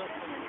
dos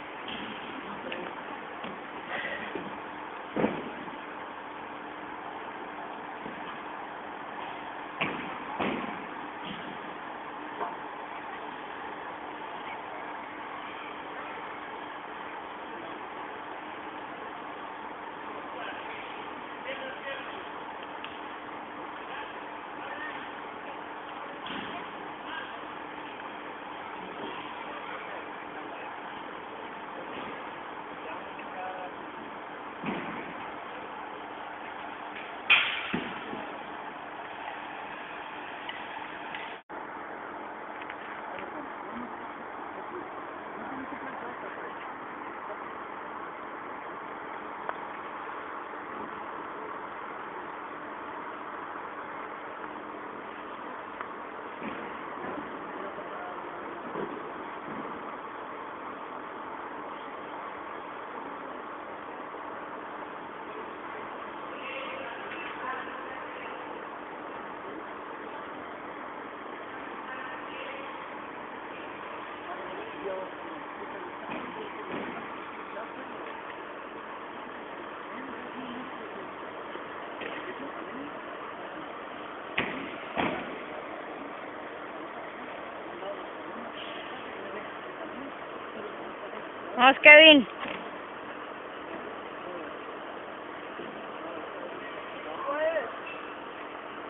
Vamos, Kevin.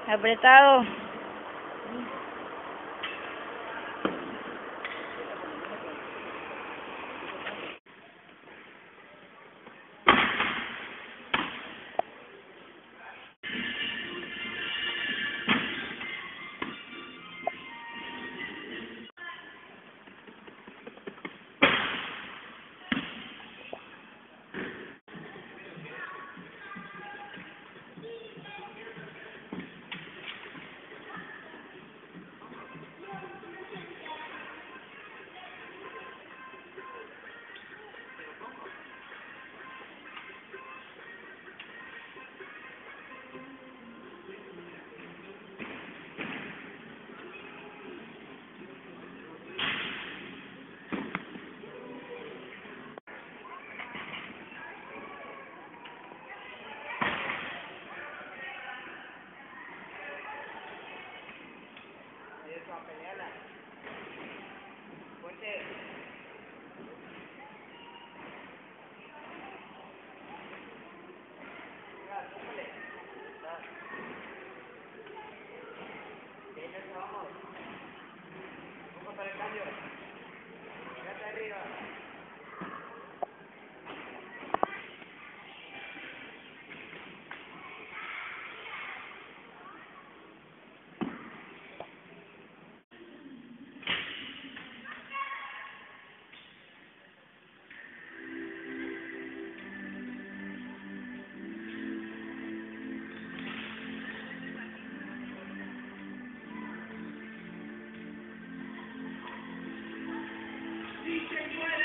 Apretado. Pelealo. DJ Brandon.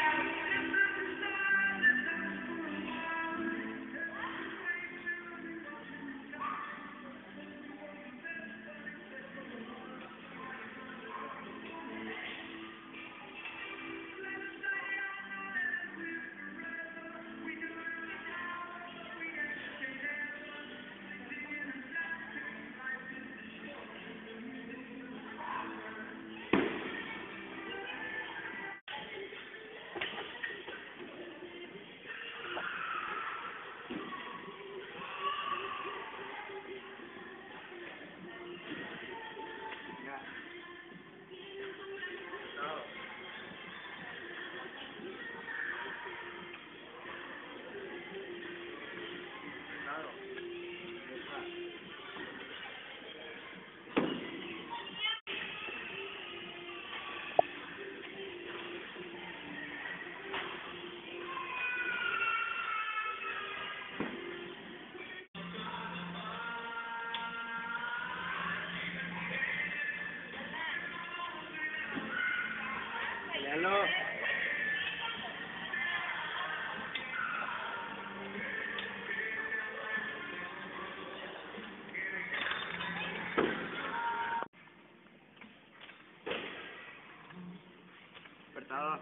Despertado.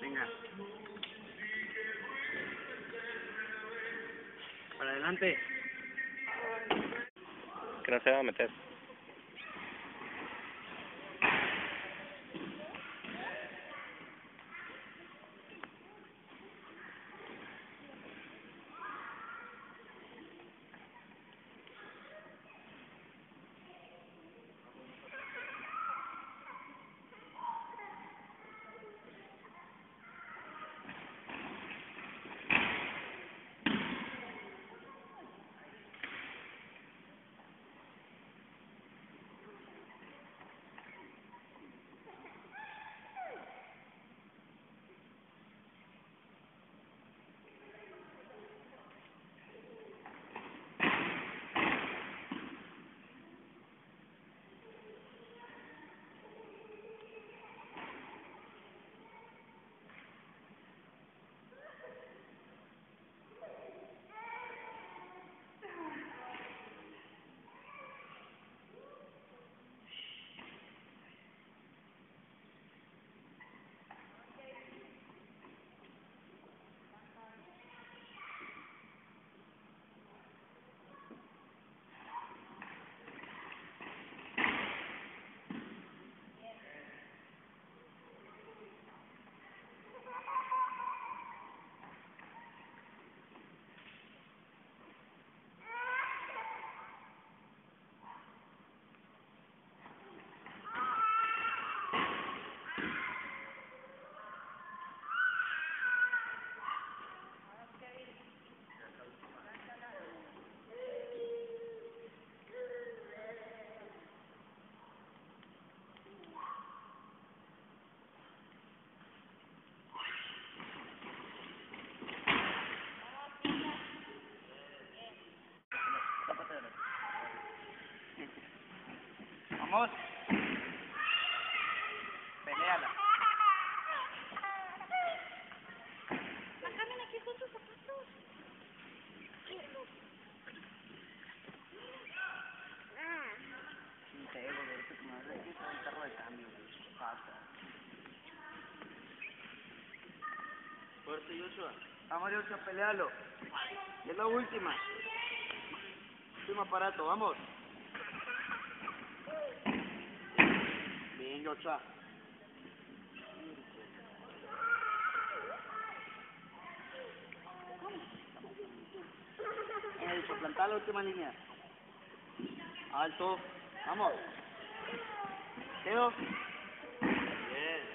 Venga. Para adelante. Que no se va a meter. Vamos. Peleala. Bájame aquí con tus zapatos. Sí, te digo, ahorita que me hables aquí, soy un carro de cambio. Pasa. Fuerte, Joshua. Vamos, Joshua, pelealo. Es la última. Último aparato, vamos. Bien. Venga, Joshua, plantá la última línea. Alto. Vamos. Teo. Bien.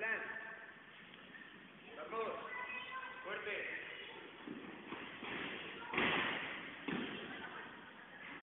Vamos.